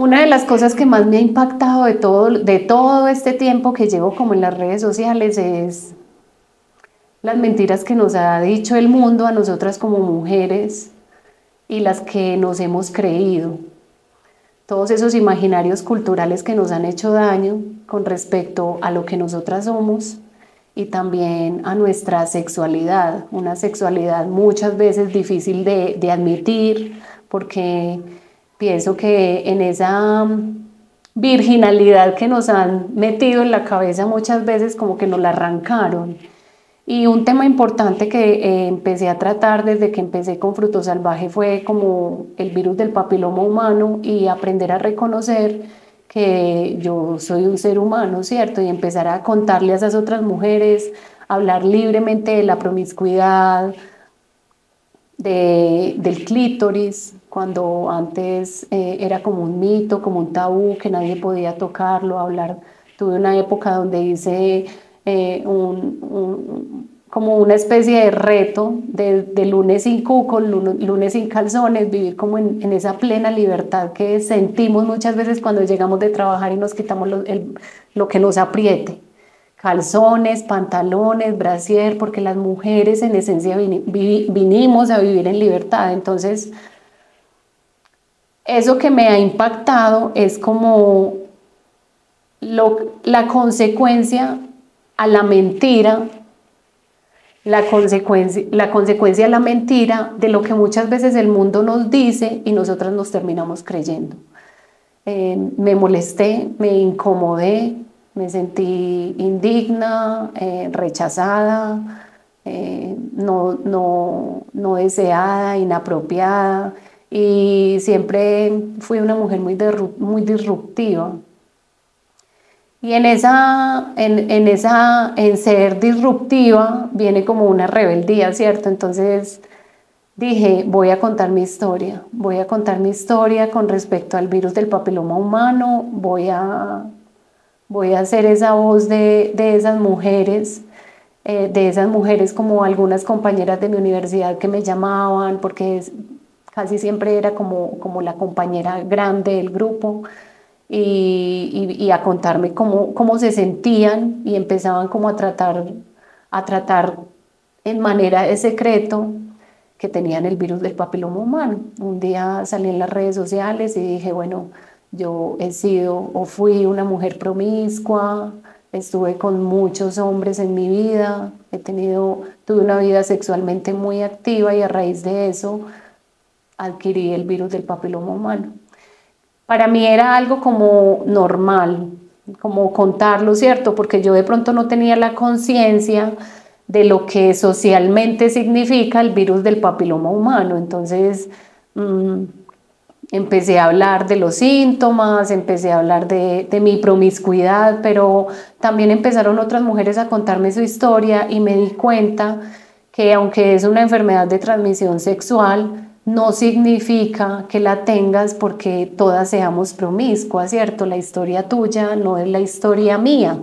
Una de las cosas que más me ha impactado de todo, de todo este tiempo que llevo como en las redes sociales es las mentiras que nos ha dicho el mundo a nosotras como mujeres y las que nos hemos creído. Todos esos imaginarios culturales que nos han hecho daño con respecto a lo que nosotras somos y también a nuestra sexualidad, una sexualidad muchas veces difícil de, de admitir porque pienso que en esa virginalidad que nos han metido en la cabeza muchas veces como que nos la arrancaron. Y un tema importante que eh, empecé a tratar desde que empecé con Fruto Salvaje fue como el virus del papiloma humano y aprender a reconocer que yo soy un ser humano, ¿cierto? Y empezar a contarle a esas otras mujeres, hablar libremente de la promiscuidad, de, del clítoris, cuando antes eh, era como un mito, como un tabú, que nadie podía tocarlo, hablar. Tuve una época donde hice eh, un, como una especie de reto de, de lunes sin cuco, lunes sin calzones, vivir como en, en, esa plena libertad que sentimos muchas veces cuando llegamos de trabajar y nos quitamos lo, el, lo que nos apriete calzones, pantalones, brasier, porque las mujeres en esencia vinimos a vivir en libertad. Entonces, eso que me ha impactado es como la consecuencia a la mentira, la consecuencia, la consecuencia a la mentira de lo que muchas veces el mundo nos dice y nosotras nos terminamos creyendo. Eh, me molesté, me incomodé, me sentí indigna, eh, rechazada, eh, no, no, no, deseada, inapropiada y siempre fui una mujer muy, muy disruptiva. Y en esa, en, en, esa, en ser disruptiva viene como una rebeldía, ¿cierto? Entonces dije, voy a contar mi historia, voy a contar mi historia con respecto al virus del papiloma humano, voy a voy a ser esa voz de, esas mujeres, eh, de esas mujeres como algunas compañeras de mi universidad que me llamaban, porque casi siempre era como, como la compañera grande del grupo, y, a contarme cómo, cómo se sentían y empezaban como a tratar, a tratar en manera de secreto que tenían el virus del papiloma humano. Un día salí en las redes sociales y dije, bueno, yo he sido o fui una mujer promiscua, estuve con muchos hombres en mi vida, he tenido, tuve una vida sexualmente muy activa y a raíz de eso adquirí el virus del papiloma humano. Para mí era algo como normal, como contarlo, ¿cierto? Porque yo de pronto no tenía la conciencia de lo que socialmente significa el virus del papiloma humano. Entonces, mm, empecé a hablar de los síntomas, empecé a hablar de, mi promiscuidad, pero también empezaron otras mujeres a contarme su historia y me di cuenta que aunque es una enfermedad de transmisión sexual, no significa que la tengas porque todas seamos promiscuas, ¿cierto? La historia tuya no es la historia mía.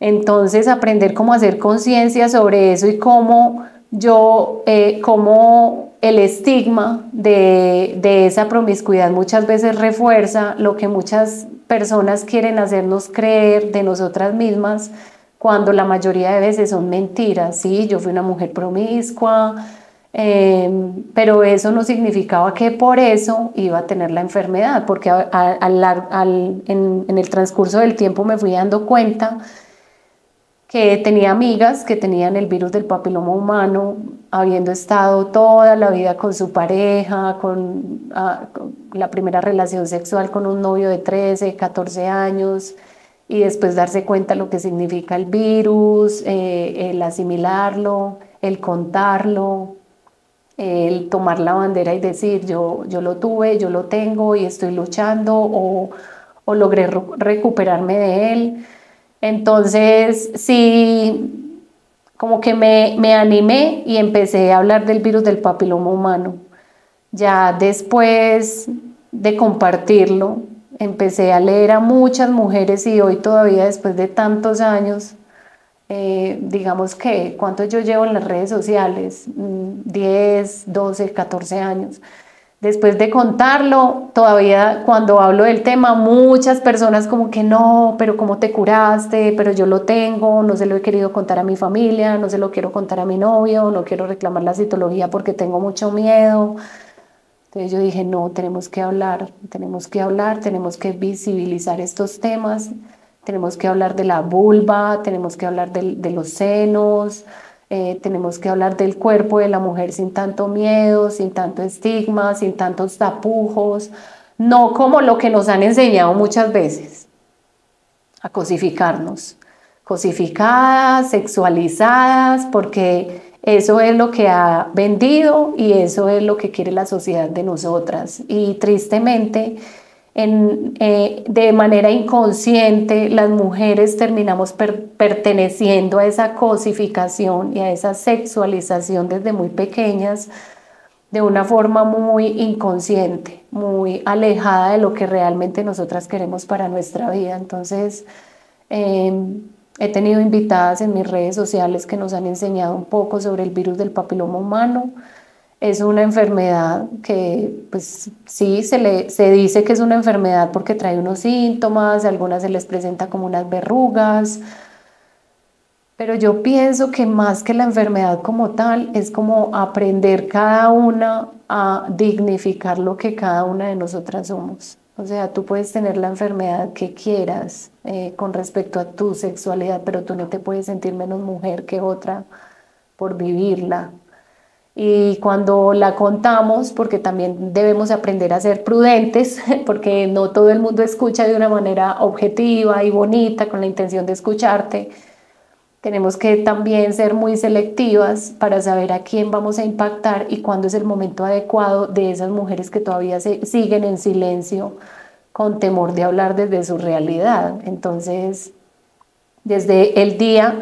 Entonces, aprender cómo hacer conciencia sobre eso y cómo yo, eh, cómo el estigma de, esa promiscuidad muchas veces refuerza lo que muchas personas quieren hacernos creer de nosotras mismas cuando la mayoría de veces son mentiras. Sí, yo fui una mujer promiscua, em, pero eso no significaba que por eso iba a tener la enfermedad, porque en, en el transcurso del tiempo me fui dando cuenta que tenía amigas que tenían el virus del papiloma humano, habiendo estado toda la vida con su pareja, con, ah, la primera relación sexual con un novio de 13, 14 años, y después darse cuenta lo que significa el virus, eh, el asimilarlo, el contarlo, el tomar la bandera y decir yo, yo lo tuve, yo lo tengo y estoy luchando o, o logré recuperarme de él. Entonces, sí, como que me, me animé y empecé a hablar del virus del papiloma humano. Ya después de compartirlo, empecé a leer a muchas mujeres y hoy todavía después de tantos años, eh, digamos que, ¿cuánto yo llevo en las redes sociales? 10, 12, 14 años. Después de contarlo, todavía cuando hablo del tema, muchas personas como que no, pero ¿cómo te curaste? Pero yo lo tengo, no se lo he querido contar a mi familia, no se lo quiero contar a mi novio, no quiero reclamar la citología porque tengo mucho miedo. Entonces yo dije, no, tenemos que hablar, tenemos que hablar, tenemos que visibilizar estos temas, tenemos que hablar de la vulva, tenemos que hablar de, los senos, eh, tenemos que hablar del cuerpo de la mujer sin tanto miedo, sin tanto estigma, sin tantos tapujos, no como lo que nos han enseñado muchas veces, a cosificarnos, cosificadas, sexualizadas, porque eso es lo que ha vendido y eso es lo que quiere la sociedad de nosotras. Y tristemente, eh, de manera inconsciente las mujeres terminamos perteneciendo a esa cosificación y a esa sexualización desde muy pequeñas de una forma muy inconsciente, muy alejada de lo que realmente nosotras queremos para nuestra vida. Entonces, em, he tenido invitadas en mis redes sociales que nos han enseñado un poco sobre el virus del papiloma humano, es una enfermedad que, pues sí, se, le, se dice que es una enfermedad porque trae unos síntomas, algunas se les presenta como unas verrugas, pero yo pienso que más que la enfermedad como tal, es como aprender cada una a dignificar lo que cada una de nosotras somos. O sea, tú puedes tener la enfermedad que quieras eh, con respecto a tu sexualidad, pero tú no te puedes sentir menos mujer que otra por vivirla, y cuando la contamos, porque también debemos aprender a ser prudentes, porque no todo el mundo escucha de una manera objetiva y bonita con la intención de escucharte, tenemos que también ser muy selectivas para saber a quién vamos a impactar y cuándo es el momento adecuado de esas mujeres que todavía se, siguen en silencio con temor de hablar desde su realidad. Entonces, desde el día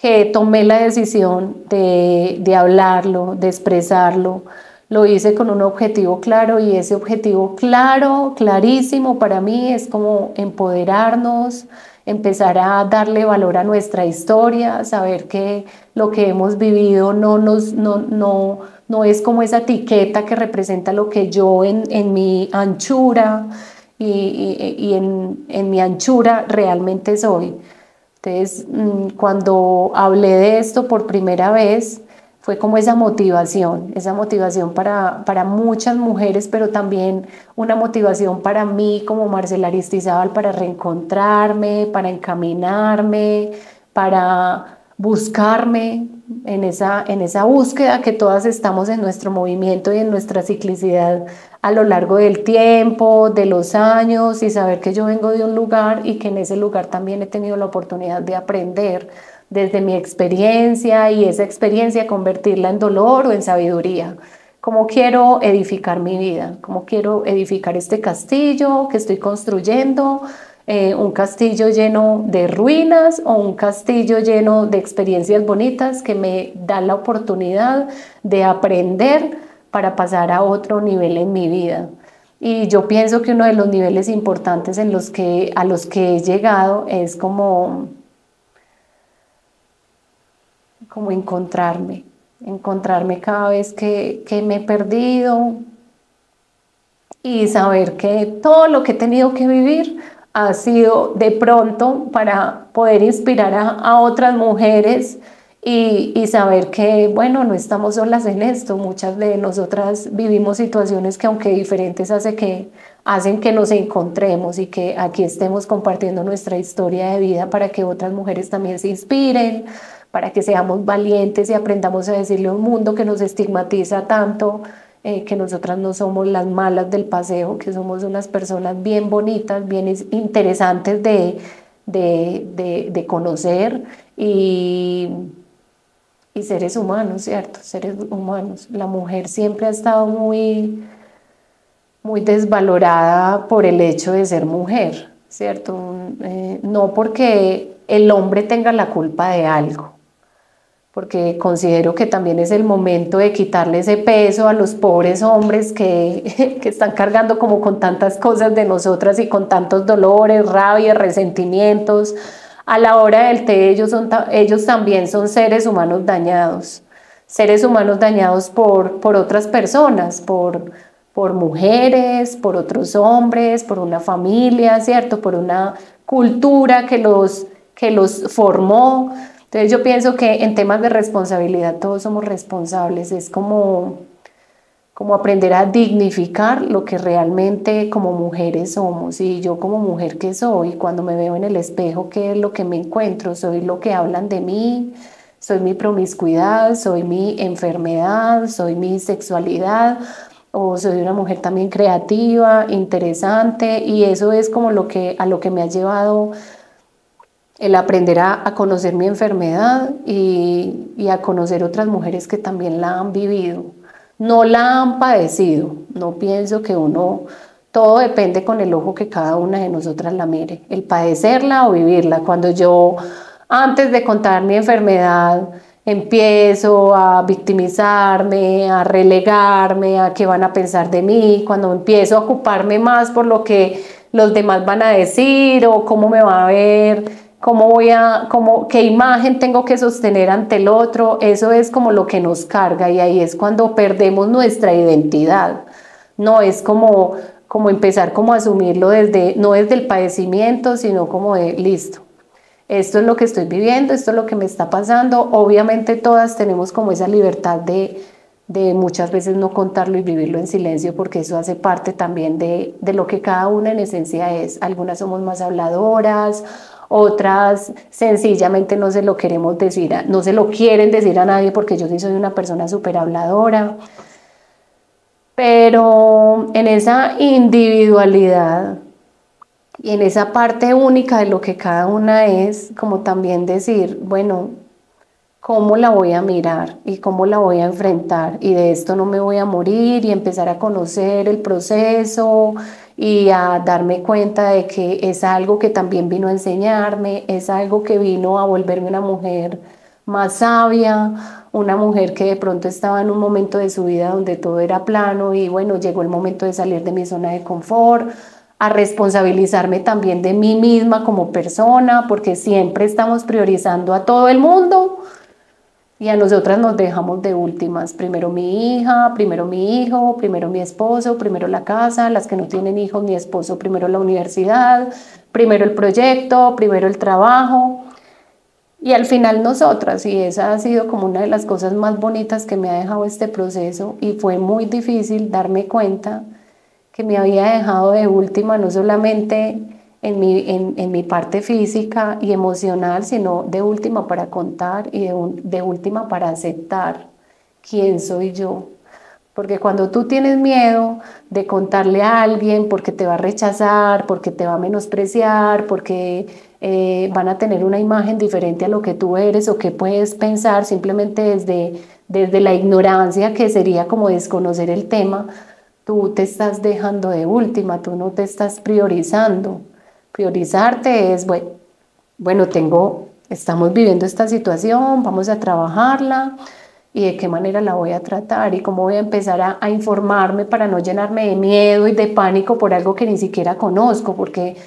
que tomé la decisión de, de, hablarlo, de expresarlo. Lo hice con un objetivo claro y ese objetivo claro, clarísimo para mí es como empoderarnos, empezar a darle valor a nuestra historia, saber que lo que hemos vivido no, nos, no, no, no es como esa etiqueta que representa lo que yo en, en mi anchura y, y, y en, en mi anchura realmente soy entonces, mm, cuando hablé de esto por primera vez, fue como esa motivación, esa motivación para, para muchas mujeres, pero también una motivación para mí como Marcela Aristizábal para reencontrarme, para encaminarme, para buscarme en esa, en esa búsqueda que todas estamos en nuestro movimiento y en nuestra ciclicidad a lo largo del tiempo, de los años y saber que yo vengo de un lugar y que en ese lugar también he tenido la oportunidad de aprender desde mi experiencia y esa experiencia convertirla en dolor o en sabiduría. Cómo quiero edificar mi vida, cómo quiero edificar este castillo que estoy construyendo, eh, un castillo lleno de ruinas o un castillo lleno de experiencias bonitas que me dan la oportunidad de aprender para pasar a otro nivel en mi vida. Y yo pienso que uno de los niveles importantes en los que, a los que he llegado es como, como encontrarme, encontrarme cada vez que, que me he perdido y saber que todo lo que he tenido que vivir ha sido de pronto para poder inspirar a, otras mujeres y, y, saber que, bueno, no estamos solas en esto. Muchas de nosotras vivimos situaciones que, aunque diferentes, hace que, hacen que nos encontremos y que aquí estemos compartiendo nuestra historia de vida para que otras mujeres también se inspiren, para que seamos valientes y aprendamos a decirle a un mundo que nos estigmatiza tanto eh, que nosotras no somos las malas del paseo, que somos unas personas bien bonitas, bien interesantes de, de, de, conocer y, y seres humanos, ¿cierto? Seres humanos. La mujer siempre ha estado muy, muy desvalorada por el hecho de ser mujer, ¿cierto? Eh, no porque el hombre tenga la culpa de algo, porque considero que también es el momento de quitarle ese peso a los pobres hombres que, que, están cargando como con tantas cosas de nosotras y con tantos dolores, rabia, resentimientos. A la hora del té ellos, son, ellos también son seres humanos dañados, seres humanos dañados por, por otras personas, por, por mujeres, por otros hombres, por una familia, ¿cierto? Por una cultura que los, que los formó. Entonces yo pienso que en temas de responsabilidad todos somos responsables, es como, como aprender a dignificar lo que realmente como mujeres somos. Y yo como mujer que soy, cuando me veo en el espejo, ¿qué es lo que me encuentro? Soy lo que hablan de mí, soy mi promiscuidad, soy mi enfermedad, soy mi sexualidad o soy una mujer también creativa, interesante. Y eso es como lo que a lo que me ha llevado el aprender a, conocer mi enfermedad y, y, a conocer otras mujeres que también la han vivido. No la han padecido, no pienso que uno, todo depende con el ojo que cada una de nosotras la mire, el padecerla o vivirla. Cuando yo, antes de contar mi enfermedad, empiezo a victimizarme, a relegarme, a qué van a pensar de mí, cuando empiezo a ocuparme más por lo que los demás van a decir o cómo me va a ver cómo voy a, cómo, qué imagen tengo que sostener ante el otro, eso es como lo que nos carga y ahí es cuando perdemos nuestra identidad. No es como, como empezar como a asumirlo desde, no desde el padecimiento, sino como de listo. Esto es lo que estoy viviendo, esto es lo que me está pasando. Obviamente todas tenemos como esa libertad de, de muchas veces no contarlo y vivirlo en silencio, porque eso hace parte también de, de lo que cada una en esencia es. Algunas somos más habladoras, otras sencillamente no se lo queremos decir, no se lo quieren decir a nadie porque yo sí soy una persona súper habladora. Pero en esa individualidad y en esa parte única de lo que cada una es, como también decir, bueno, ¿cómo la voy a mirar y cómo la voy a enfrentar? Y de esto no me voy a morir y empezar a conocer el proceso y a darme cuenta de que es algo que también vino a enseñarme, es algo que vino a volverme una mujer más sabia, una mujer que de pronto estaba en un momento de su vida donde todo era plano y bueno, llegó el momento de salir de mi zona de confort, a responsabilizarme también de mí misma como persona, porque siempre estamos priorizando a todo el mundo y a nosotras nos dejamos de últimas. Primero mi hija, primero mi hijo, primero mi esposo, primero la casa, las que no tienen hijos ni esposo, primero la universidad, primero el proyecto, primero el trabajo. Y al final nosotras, y esa ha sido como una de las cosas más bonitas que me ha dejado este proceso y fue muy difícil darme cuenta que me había dejado de última no solamente en mi, en, mi parte física y emocional, sino de última para contar y de, de última para aceptar quién soy yo. Porque cuando tú tienes miedo de contarle a alguien porque te va a rechazar, porque te va a menospreciar, porque eh, van a tener una imagen diferente a lo que tú eres o que puedes pensar simplemente desde, desde la ignorancia, que sería como desconocer el tema, tú te estás dejando de última, tú no te estás priorizando. Priorizarte es, bueno, tengo, estamos viviendo esta situación, vamos a trabajarla y de qué manera la voy a tratar y cómo voy a empezar a, a informarme para no llenarme de miedo y de pánico por algo que ni siquiera conozco, porque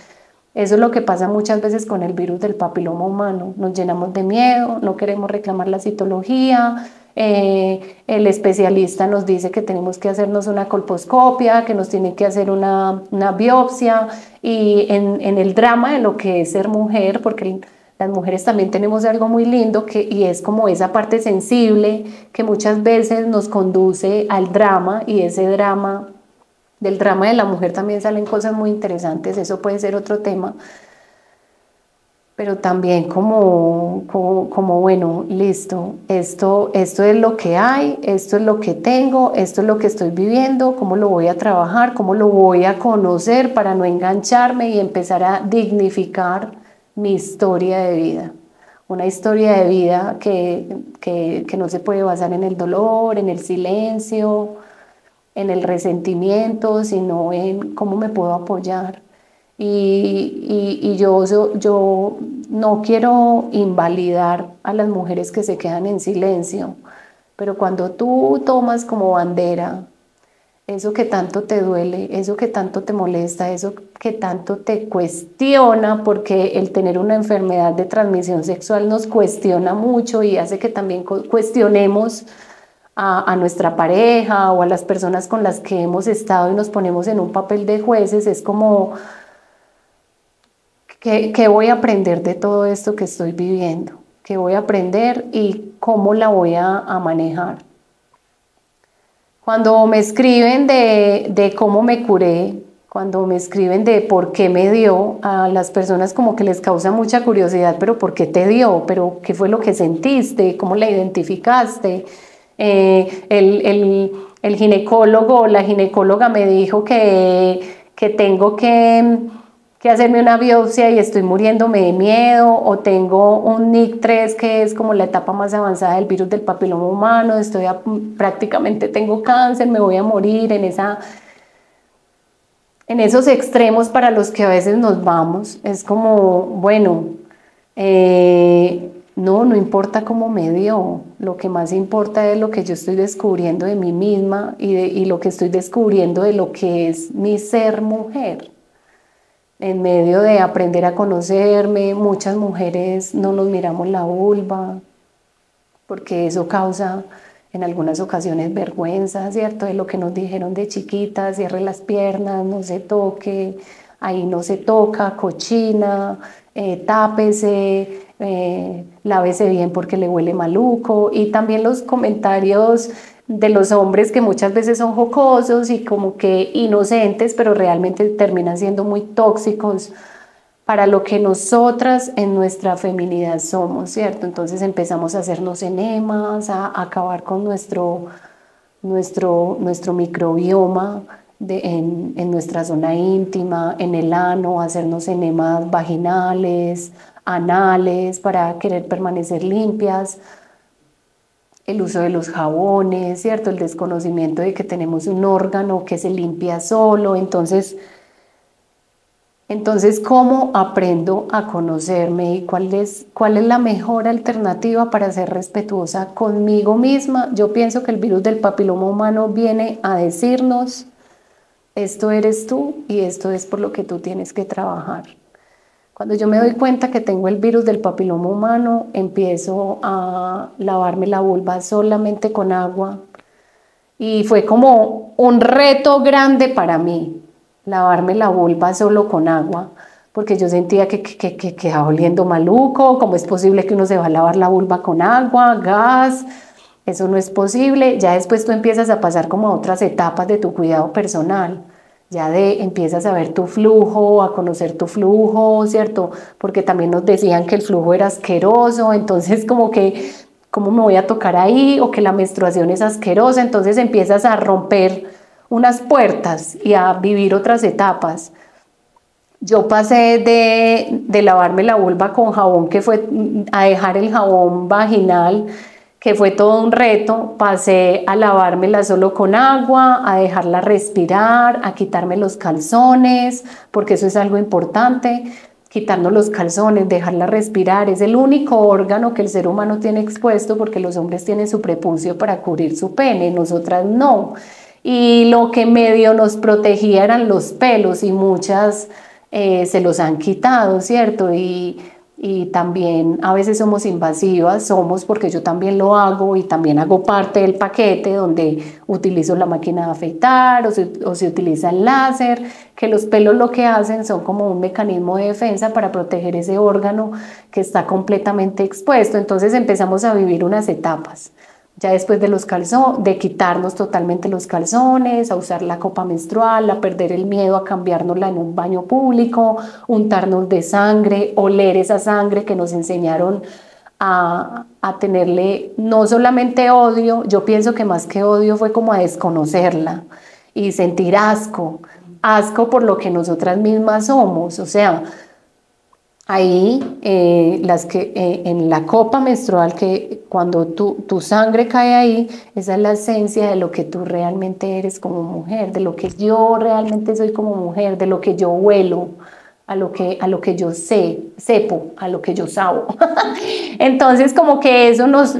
eso es lo que pasa muchas veces con el virus del papiloma humano. Nos llenamos de miedo, no queremos reclamar la citología, eh, el especialista nos dice que tenemos que hacernos una colposcopia, que nos tiene que hacer una, biopsia y en, el drama de lo que es ser mujer, porque las mujeres también tenemos algo muy lindo que, y es como esa parte sensible que muchas veces nos conduce al drama y ese drama, del drama de la mujer también salen cosas muy interesantes, eso puede ser otro tema pero también como, como, bueno, listo, esto, esto es lo que hay, esto es lo que tengo, esto es lo que estoy viviendo, cómo lo voy a trabajar, cómo lo voy a conocer para no engancharme y empezar a dignificar mi historia de vida. Una historia de vida que, que, que no se puede basar en el dolor, en el silencio, en el resentimiento, sino en cómo me puedo apoyar y, y, yo, yo no quiero invalidar a las mujeres que se quedan en silencio, pero cuando tú tomas como bandera eso que tanto te duele, eso que tanto te molesta, eso que tanto te cuestiona, porque el tener una enfermedad de transmisión sexual nos cuestiona mucho y hace que también cuestionemos a, nuestra pareja o a las personas con las que hemos estado y nos ponemos en un papel de jueces, es como, ¿qué, ¿qué, voy a aprender de todo esto que estoy viviendo? ¿Qué voy a aprender y cómo la voy a, manejar? Cuando me escriben de, cómo me curé, cuando me escriben de por qué me dio, a las personas como que les causa mucha curiosidad, pero ¿por qué te dio? ¿Pero qué fue lo que sentiste? ¿Cómo la identificaste? Eh, el, ginecólogo o la ginecóloga me dijo que, que tengo que, que, hacerme una biopsia y estoy muriéndome de miedo, o tengo un NIC3 que es como la etapa más avanzada del virus del papiloma humano, estoy prácticamente tengo cáncer, me voy a morir en esa en esos extremos para los que a veces nos vamos. Es como, bueno, eh, no, no importa cómo me dio, lo que más importa es lo que yo estoy descubriendo de mí misma y, y lo que estoy descubriendo de lo que es mi ser mujer. En medio de aprender a conocerme, muchas mujeres no nos miramos la vulva, porque eso causa en algunas ocasiones vergüenza, ¿cierto? De lo que nos dijeron de chiquitas, cierre las piernas, no se toque, ahí no se toca, cochina, eh, tápese, eh, lávese bien porque le huele maluco. Y también los comentarios de los hombres que muchas veces son jocosos y como que inocentes, pero realmente terminan siendo muy tóxicos para lo que nosotras en nuestra feminidad somos, ¿cierto? Entonces empezamos a hacernos enemas, a, acabar con nuestro, nuestro, nuestro microbioma en, en, nuestra zona íntima, en el ano, hacernos enemas vaginales, anales, para querer permanecer limpias, el uso de los jabones, ¿cierto? El desconocimiento de que tenemos un órgano que se limpia solo, entonces entonces, ¿cómo aprendo a conocerme y cuál es, cuál es la mejor alternativa para ser respetuosa conmigo misma? Yo pienso que el virus del papiloma humano viene a decirnos, esto eres tú y esto es por lo que tú tienes que trabajar. Cuando yo me doy cuenta que tengo el virus del papiloma humano, empiezo a lavarme la vulva solamente con agua. Y fue como un reto grande para mí, lavarme la vulva solo con agua, porque yo sentía que, que, que, quedaba oliendo maluco, ¿cómo es posible que uno se va a lavar la vulva con agua, gas? Eso no es posible. Ya después tú empiezas a pasar como a otras etapas de tu cuidado personal. Ya de empiezas a ver tu flujo, a conocer tu flujo, ¿cierto? Porque también nos decían que el flujo era asqueroso, entonces como que, ¿cómo me voy a tocar ahí? O que la menstruación es asquerosa, entonces empiezas a romper unas puertas y a vivir otras etapas. Yo pasé de, lavarme la vulva con jabón, que fue a dejar el jabón vaginal, que fue todo un reto, pasé a lavármela solo con agua, a dejarla respirar, a quitarme los calzones, porque eso es algo importante, quitarnos los calzones, dejarla respirar, es el único órgano que el ser humano tiene expuesto porque los hombres tienen su prepucio para cubrir su pene, nosotras no y lo que medio nos protegía eran los pelos y muchas eh, se los han quitado, ¿cierto? Y, y, también a veces somos invasivas, somos porque yo también lo hago y también hago parte del paquete donde utilizo la máquina de afeitar o se, utiliza el láser, que los pelos lo que hacen son como un mecanismo de defensa para proteger ese órgano que está completamente expuesto. Entonces empezamos a vivir unas etapas ya después de los calzones, de quitarnos totalmente los calzones, a usar la copa menstrual, a perder el miedo a cambiárnosla en un baño público, untarnos de sangre, oler esa sangre que nos enseñaron a, a tenerle no solamente odio, yo pienso que más que odio fue como a desconocerla y sentir asco, asco por lo que nosotras mismas somos, o sea, Ahí, eh, las que, eh, en la copa menstrual, que cuando tu, tu sangre cae ahí, esa es la esencia de lo que tú realmente eres como mujer, de lo que yo realmente soy como mujer, de lo que yo huelo, a lo que, a lo que yo sé, sepo, a lo que yo sabo. Entonces, como que eso nos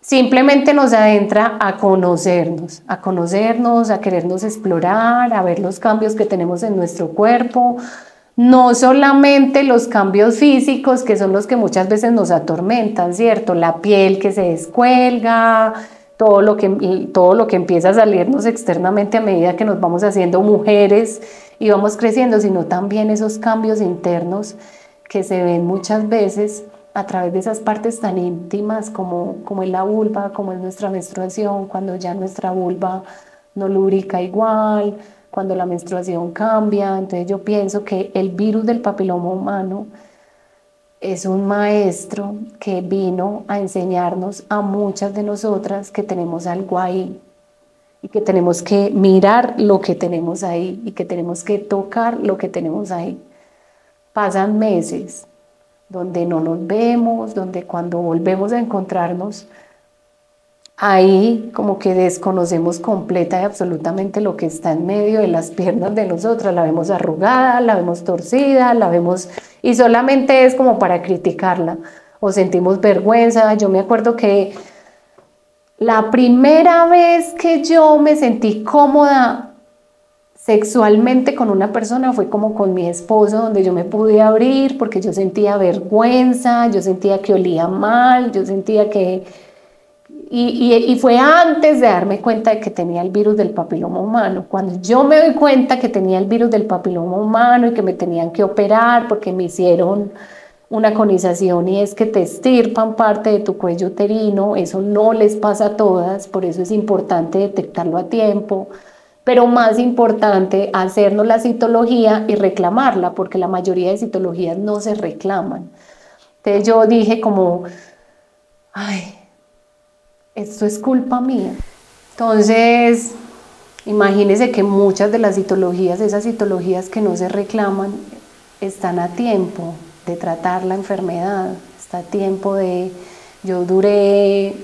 simplemente nos adentra a conocernos, a conocernos, a querernos explorar, a ver los cambios que tenemos en nuestro cuerpo, no solamente los cambios físicos, que son los que muchas veces nos atormentan, ¿cierto? La piel que se descuelga, todo lo que, todo lo que empieza a salirnos externamente a medida que nos vamos haciendo mujeres y vamos creciendo, sino también esos cambios internos que se ven muchas veces a través de esas partes tan íntimas como, como es la vulva, como es nuestra menstruación, cuando ya nuestra vulva no lubrica igual, cuando la menstruación cambia. Entonces yo pienso que el virus del papiloma humano es un maestro que vino a enseñarnos a muchas de nosotras que tenemos algo ahí y que tenemos que mirar lo que tenemos ahí y que tenemos que tocar lo que tenemos ahí. Pasan meses donde no nos vemos, donde cuando volvemos a encontrarnos, ahí como que desconocemos completa y absolutamente lo que está en medio de las piernas de nosotras, la vemos arrugada, la vemos torcida, la vemos y solamente es como para criticarla o sentimos vergüenza. Yo me acuerdo que la primera vez que yo me sentí cómoda sexualmente con una persona fue como con mi esposo, donde yo me pude abrir porque yo sentía vergüenza, yo sentía que olía mal, yo sentía que y, fue antes de darme cuenta de que tenía el virus del papiloma humano. Cuando yo me doy cuenta que tenía el virus del papiloma humano y que me tenían que operar porque me hicieron una conización y es que te estirpan parte de tu cuello uterino, eso no les pasa a todas, por eso es importante detectarlo a tiempo, pero más importante hacernos la citología y reclamarla, porque la mayoría de citologías no se reclaman. Entonces yo dije como, ay, esto es culpa mía. Entonces, imagínense que muchas de las citologías, esas citologías que no se reclaman, están a tiempo de tratar la enfermedad, está a tiempo de, yo duré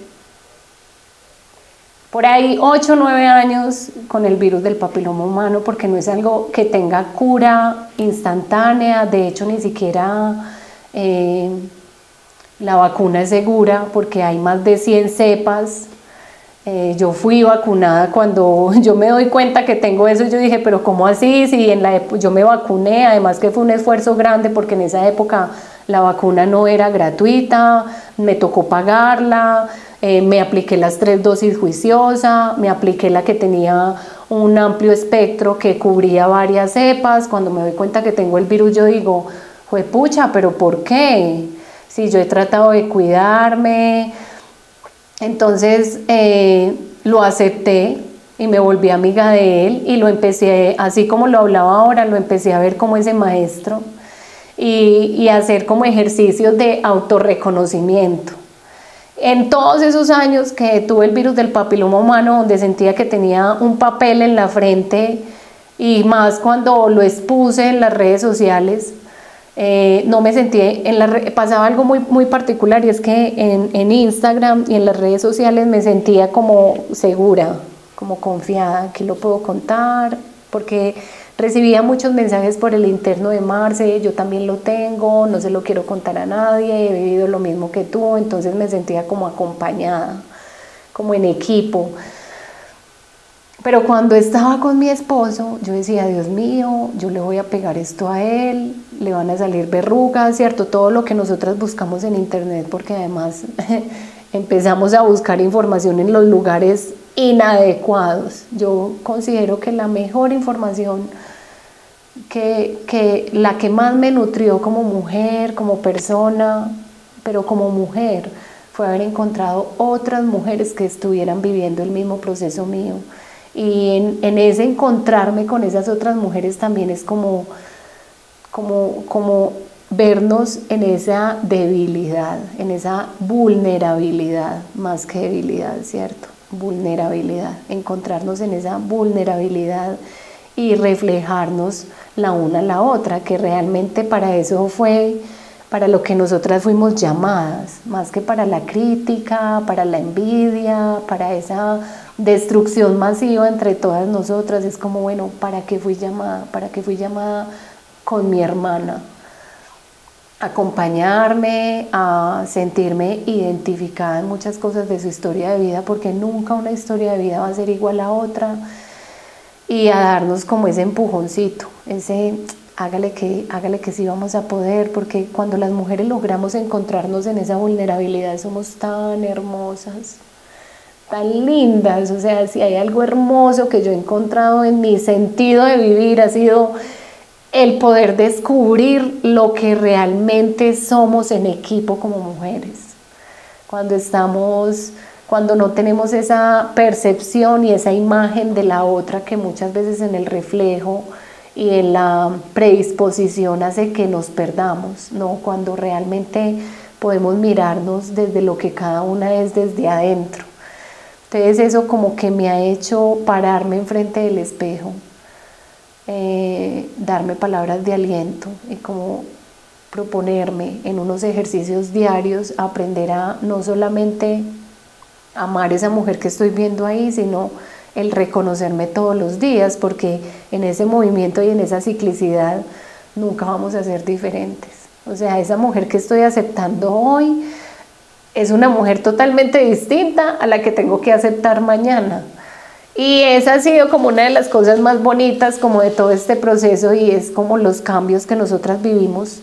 por ahí 8 o 9 años con el virus del papiloma humano porque no es algo que tenga cura instantánea, de hecho ni siquiera... Eh, la vacuna es segura porque hay más de 100 cepas. Eh, yo fui vacunada cuando yo me doy cuenta que tengo eso, yo dije, pero ¿cómo así? Si en la yo me vacuné, además que fue un esfuerzo grande porque en esa época la vacuna no era gratuita, me tocó pagarla, eh, me apliqué las tres dosis juiciosa, me apliqué la que tenía un amplio espectro que cubría varias cepas. Cuando me doy cuenta que tengo el virus, yo digo, fue pucha, pero ¿por qué? Si yo he tratado de cuidarme. Entonces eh, lo acepté y me volví amiga de él y lo empecé, así como lo hablaba ahora, lo empecé a ver como ese maestro y, y hacer como ejercicios de autorreconocimiento. En todos esos años que tuve el virus del papiloma humano, donde sentía que tenía un papel en la frente y más cuando lo expuse en las redes sociales, eh, no me sentí, en la, pasaba algo muy, muy particular y es que en, en, Instagram y en las redes sociales me sentía como segura, como confiada, que lo puedo contar, porque recibía muchos mensajes por el interno de Marce, yo también lo tengo, no se lo quiero contar a nadie, he vivido lo mismo que tú, entonces me sentía como acompañada, como en equipo. Pero cuando estaba con mi esposo, yo decía, Dios mío, yo le voy a pegar esto a él, le van a salir verrugas, ¿cierto? Todo lo que nosotras buscamos en internet, porque además empezamos a buscar información en los lugares inadecuados. Yo considero que la mejor información, que, que la que más me nutrió como mujer, como persona, pero como mujer, fue haber encontrado otras mujeres que estuvieran viviendo el mismo proceso mío y en, ese encontrarme con esas otras mujeres también es como, como, como vernos en esa debilidad, en esa vulnerabilidad, más que debilidad, ¿cierto? Vulnerabilidad, encontrarnos en esa vulnerabilidad y reflejarnos la una a la otra, que realmente para eso fue para lo que nosotras fuimos llamadas, más que para la crítica, para la envidia, para esa destrucción masiva entre todas nosotras. Es como, bueno, ¿para qué fui llamada? ¿Para qué fui llamada con mi hermana? Acompañarme, a sentirme identificada en muchas cosas de su historia de vida, porque nunca una historia de vida va a ser igual a otra. Y a darnos como ese empujoncito, ese hágale que, hágale que sí vamos a poder, porque cuando las mujeres logramos encontrarnos en esa vulnerabilidad somos tan hermosas, tan lindas. O sea, si hay algo hermoso que yo he encontrado en mi sentido de vivir, ha sido el poder descubrir lo que realmente somos en equipo como mujeres. Cuando estamos, cuando no tenemos esa percepción y esa imagen de la otra que muchas veces en el reflejo y en la predisposición hace que nos perdamos, ¿no? Cuando realmente podemos mirarnos desde lo que cada una es desde adentro. Entonces eso como que me ha hecho pararme enfrente del espejo, eh, darme palabras de aliento y como proponerme en unos ejercicios diarios aprender a no solamente amar esa mujer que estoy viendo ahí, sino el reconocerme todos los días, porque en ese movimiento y en esa ciclicidad nunca vamos a ser diferentes. O sea, esa mujer que estoy aceptando hoy es una mujer totalmente distinta a la que tengo que aceptar mañana. Y esa ha sido como una de las cosas más bonitas como de todo este proceso y es como los cambios que nosotras vivimos.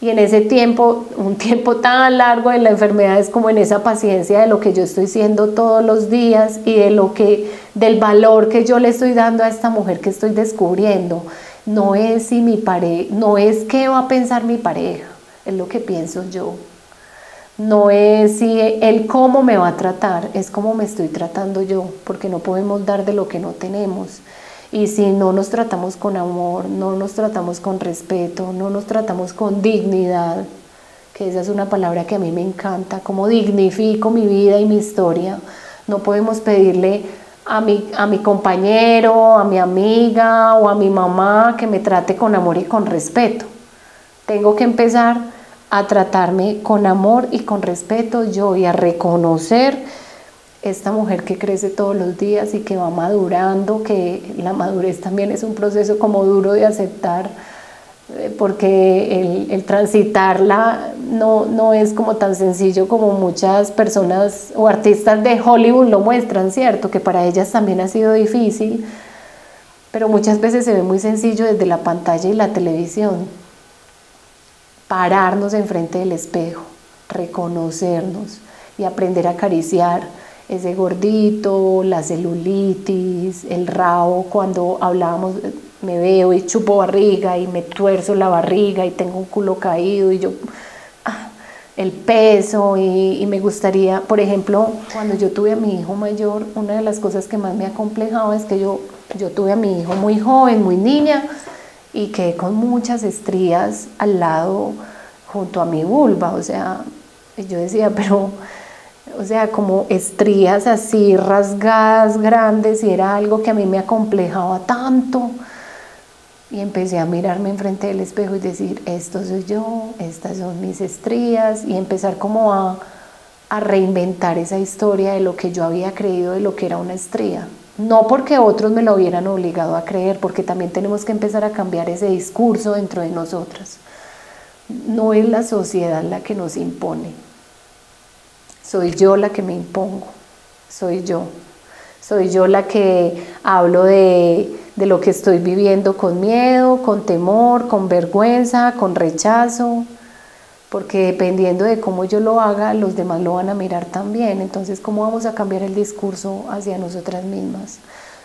Y en ese tiempo, un tiempo tan largo de la enfermedad es como en esa paciencia de lo que yo estoy siendo todos los días y de lo que del valor que yo le estoy dando a esta mujer que estoy descubriendo. No es si mi pareja, no es qué va a pensar mi pareja, es lo que pienso yo no es si el cómo me va a tratar, es cómo me estoy tratando yo, porque no podemos dar de lo que no tenemos. Y si no nos tratamos con amor, no nos tratamos con respeto, no nos tratamos con dignidad, que esa es una palabra que a mí me encanta, cómo dignifico mi vida y mi historia, no podemos pedirle a mi, a mi compañero, a mi amiga o a mi mamá que me trate con amor y con respeto. Tengo que empezar a tratarme con amor y con respeto yo y a reconocer esta mujer que crece todos los días y que va madurando, que la madurez también es un proceso como duro de aceptar, eh, porque el, transitarla no, no es como tan sencillo como muchas personas o artistas de Hollywood lo muestran, ¿cierto? Que para ellas también ha sido difícil, pero muchas veces se ve muy sencillo desde la pantalla y la televisión pararnos enfrente del espejo, reconocernos y aprender a acariciar ese gordito, la celulitis, el rabo, cuando hablábamos, me veo y chupo barriga y me tuerzo la barriga y tengo un culo caído y yo, ah, el peso y, y, me gustaría, por ejemplo, cuando yo tuve a mi hijo mayor, una de las cosas que más me ha complejado es que yo, yo tuve a mi hijo muy joven, muy niña, y quedé con muchas estrías al lado junto a mi vulva, o sea, yo decía, pero, o sea, como estrías así rasgadas, grandes, y era algo que a mí me acomplejaba tanto. Y empecé a mirarme enfrente del espejo y decir, esto soy yo, estas son mis estrías, y empezar como a, reinventar esa historia de lo que yo había creído de lo que era una estría. No porque otros me lo hubieran obligado a creer, porque también tenemos que empezar a cambiar ese discurso dentro de nosotras. No es la sociedad la que nos impone, soy yo la que me impongo, soy yo. Soy yo la que hablo de, de lo que estoy viviendo con miedo, con temor, con vergüenza, con rechazo, porque dependiendo de cómo yo lo haga, los demás lo van a mirar también. Entonces, ¿cómo vamos a cambiar el discurso hacia nosotras mismas?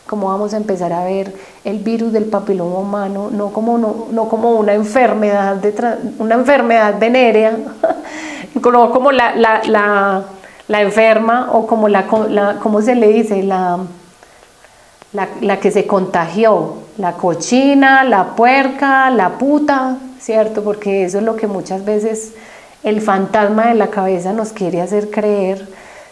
¿Cómo vamos a empezar a ver el virus del papiloma humano no como, no, como una enfermedad, de una enfermedad venérea, no como la, la, enferma o como la, ¿cómo se le dice? La, la, que se contagió, la cochina, la puerca, la puta, ¿cierto? Porque eso es lo que muchas veces el fantasma de la cabeza nos quiere hacer creer,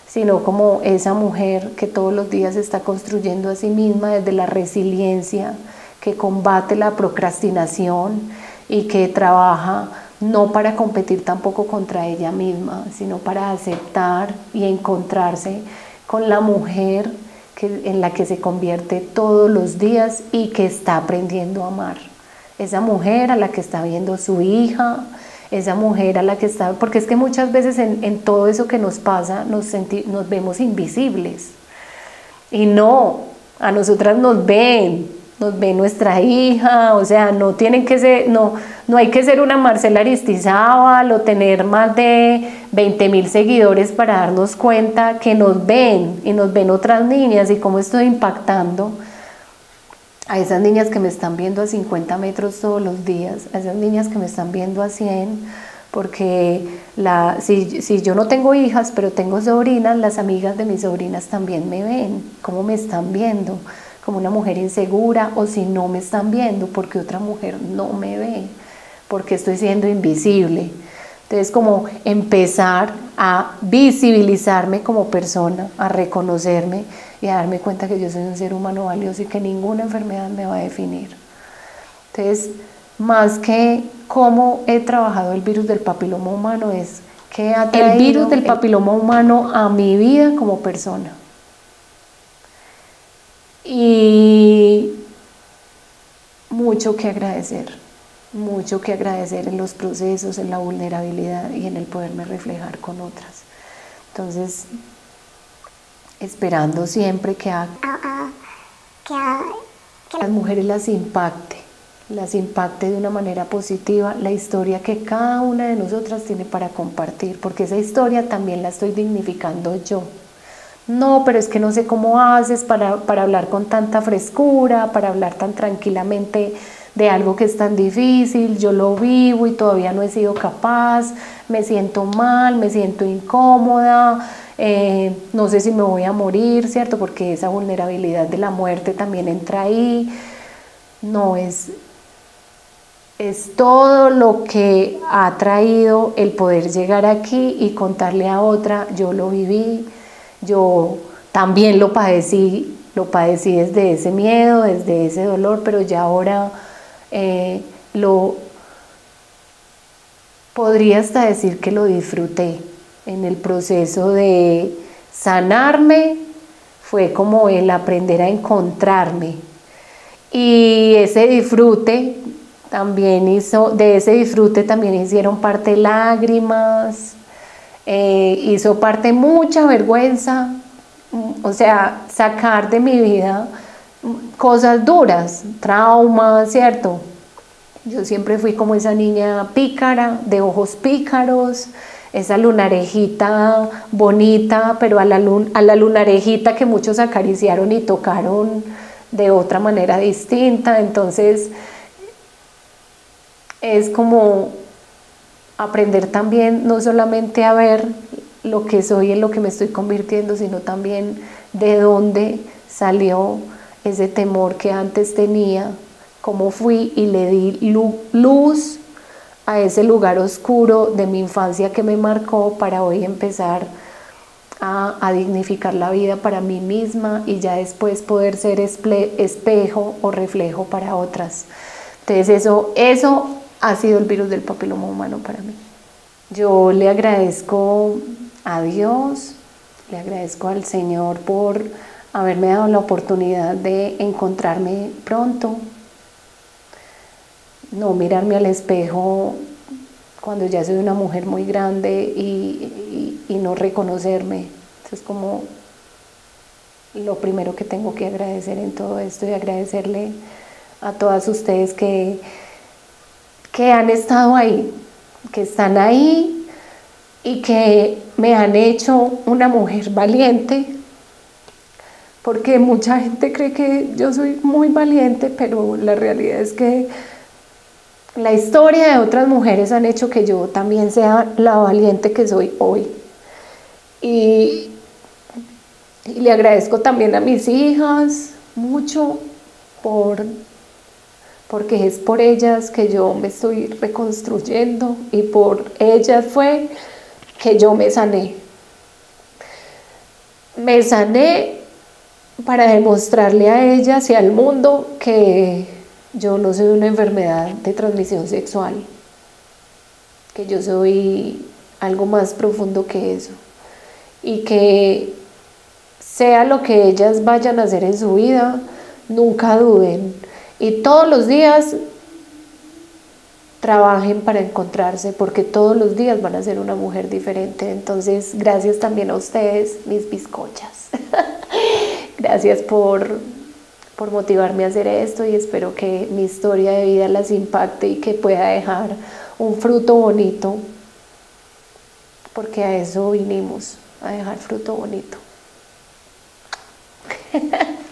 sino como esa mujer que todos los días está construyendo a sí misma desde la resiliencia, que combate la procrastinación y que trabaja no para competir tampoco contra ella misma, sino para aceptar y encontrarse con la mujer que, en la que se convierte todos los días y que está aprendiendo a amar esa mujer a la que está viendo su hija, esa mujer a la que está, porque es que muchas veces en, todo eso que nos pasa nos, nos vemos invisibles. Y no, a nosotras nos ven, nos ve nuestra hija, o sea, no tienen que ser, no, no hay que ser una Marcela Aristizábal o tener más de 20 mil seguidores para darnos cuenta que nos ven y nos ven otras niñas y cómo estoy impactando a esas niñas que me están viendo a 50 metros todos los días, a esas niñas que me están viendo a 100, porque la, si, si yo no tengo hijas, pero tengo sobrinas, las amigas de mis sobrinas también me ven, cómo me están viendo como una mujer insegura o si no me están viendo porque otra mujer no me ve, porque estoy siendo invisible. Entonces como empezar a visibilizarme como persona, a reconocerme y a darme cuenta que yo soy un ser humano valioso y que ninguna enfermedad me va a definir. Entonces, más que cómo he trabajado el virus del papiloma humano es que ha traído el virus del papiloma humano a mi vida como persona y mucho que agradecer, mucho que agradecer en los procesos, en la vulnerabilidad y en el poderme reflejar con otras. Entonces, esperando siempre que, a, que las mujeres las impacte, las impacte de una manera positiva la historia que cada una de nosotras tiene para compartir, porque esa historia también la estoy dignificando yo. No, pero es que no sé cómo haces para, hablar con tanta frescura, para hablar tan tranquilamente de algo que es tan difícil, yo lo vivo y todavía no he sido capaz, me siento mal, me siento incómoda, eh, no sé si me voy a morir, ¿cierto? Porque esa vulnerabilidad de la muerte también entra ahí. No, es, es todo lo que ha traído el poder llegar aquí y contarle a otra, yo lo viví, yo también lo padecí, lo padecí desde ese miedo, desde ese dolor, pero ya ahora eh, lo podría hasta decir que lo disfruté en el proceso de sanarme, fue como el aprender a encontrarme. Y ese disfrute también hizo, de ese disfrute también hicieron parte lágrimas, eh, hizo parte mucha vergüenza, o sea, sacar de mi vida cosas duras, traumas, ¿cierto? Yo siempre fui como esa niña pícara, de ojos pícaros, esa lunarejita bonita, pero a la, lunarejita que muchos acariciaron y tocaron de otra manera distinta. Entonces, es como aprender también no solamente a ver lo que soy en lo que me estoy convirtiendo, sino también de dónde salió ese temor que antes tenía, cómo fui y le di luz a ese lugar oscuro de mi infancia que me marcó para hoy empezar a, a dignificar la vida para mí misma y ya después poder ser espejo o reflejo para otras. Entonces eso, eso ha sido el virus del papiloma humano para mí. Yo le agradezco a Dios, le agradezco al Señor por haberme dado la oportunidad de encontrarme pronto, no mirarme al espejo cuando ya soy una mujer muy grande y, no reconocerme. Eso es como lo primero que tengo que agradecer en todo esto y agradecerle a todas ustedes que que han estado ahí, que están ahí y que me han hecho una mujer valiente, porque mucha gente cree que yo soy muy valiente, pero la realidad es que la historia de otras mujeres han hecho que yo también sea la valiente que soy hoy. Y, le agradezco también a mis hijas mucho por porque es por ellas que yo me estoy reconstruyendo y por ellas fue que yo me sané. Me sané para demostrarle a ellas y al mundo que yo no soy una enfermedad de transmisión sexual, que yo soy algo más profundo que eso y que sea lo que ellas vayan a hacer en su vida, nunca duden y todos los días trabajen para encontrarse, porque todos los días van a ser una mujer diferente. Entonces, gracias también a ustedes, mis bizcochas. gracias por por motivarme a hacer esto y espero que mi historia de vida las impacte y que pueda dejar un fruto bonito, porque a eso vinimos, a dejar fruto bonito.